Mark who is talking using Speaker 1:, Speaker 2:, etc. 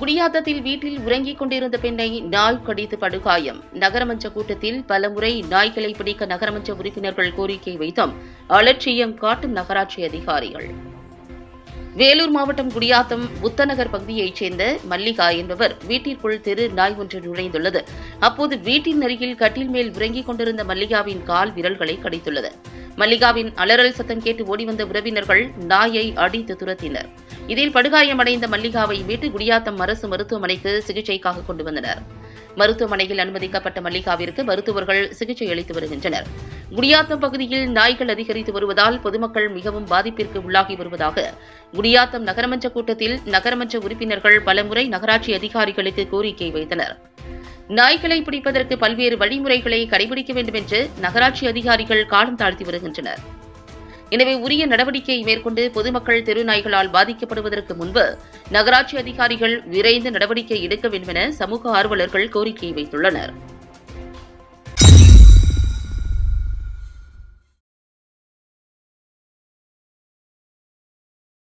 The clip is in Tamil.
Speaker 1: குடியாத்தத்தில் வீட்டில் உறங்கிக் கொண்டிருந்த பெண்ணை நாய் கடித்து படுகாயம். நகரமன்ற கூட்டத்தில் பலமுறை நாய்களை பிடிக்க நகரமன்ற உறுப்பினர்கள் கோரிக்கை வைத்தும். அலட்சியம் காட்டும் நகராட்சி அதிகாரிகள். வேலூர் மாவட்டம் குடியாத்தம் புத்தநகர் பகுதியைச் சேர்ந்த மல்லிகா என்பவர் வீட்டிற்குள் தெரு நாய் ஒன்று நுழைந்துள்ளது. அப்போது வீட்டின் அருகில் கட்டில் மேல் உறங்கிக் கொண்டிருந்த மல்லிகாவின் கால் விரல்களை கடித்துள்ளது. மல்லிகாவின் அலறல் சத்தம் கேட்டு ஓடிவந்த உறவினர்கள் நாயை அடித்து துரத்தினர். இதில் படுகாயமடைந்த மல்லிகாவை மீட்டு குடியாத்தம் அரசு மருத்துவமனைக்கு சிகிச்சைக்காக கொண்டு வந்தனர். மருத்துவமனையில் அனுமதிக்கப்பட்ட மல்லிகாவிற்கு மருத்துவர்கள் சிகிச்சை அளித்து வருகின்றனர். குடியாத்தம் பகுதியில் நாய்கள் அதிகரித்து வருவதால் பொதுமக்கள் மிகவும் பாதிப்பிற்கு உள்ளாகி வருவதாக குடியாத்தம் நகரமன்ற கூட்டத்தில் நகரமன்ற உறுப்பினர்கள் பலமுறை நகராட்சி அதிகாரிகளுக்கு கோரிக்கை வைத்தனர். நாய்களை பிடிப்பதற்கு பல்வேறு வழிமுறைகளை கடைபிடிக்க வேண்டும் என்று நகராட்சி அதிகாரிகள் காலம் தாழ்த்தி வருகின்றனர். எனவே உரிய நடவடிக்கையை மேற்கொண்டு பொதுமக்கள் தெரு நாய்களால் பாதிக்கப்படுவதற்கு முன்பு நகராட்சி அதிகாரிகள் விரைந்து நடவடிக்கை எடுக்க வேண்டும் என சமூக ஆர்வலர்கள் கோரிக்கை வைத்துள்ளனர்.